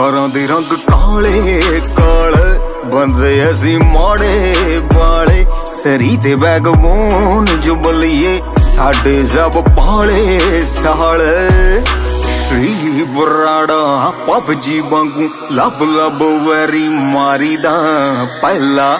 ਕਾਰਾਂ ਦੇ ਰੰਗ ਕਾਲੇ ਕਾਲੇ ਬੰਦੇ ਅਸੀਂ ਮਾੜੇ ਵਾਲੇ। ਸਰੀ ਤੇ ਬੈਗ ਬੈਗਬੋਨ ਜੁਬਲੀਏ, ਸਾਡੇ ਜਬ ਪਾਲੇ ਸਾਲ ਸ਼੍ਰੀ ਬਰਾੜਾ ਪਬਜੀ ਵਾਂਗੂ ਲੱਭ ਲੱਭ ਵੈਰੀ ਮਾਰੀਦਾ, ਪਹਿਲਾ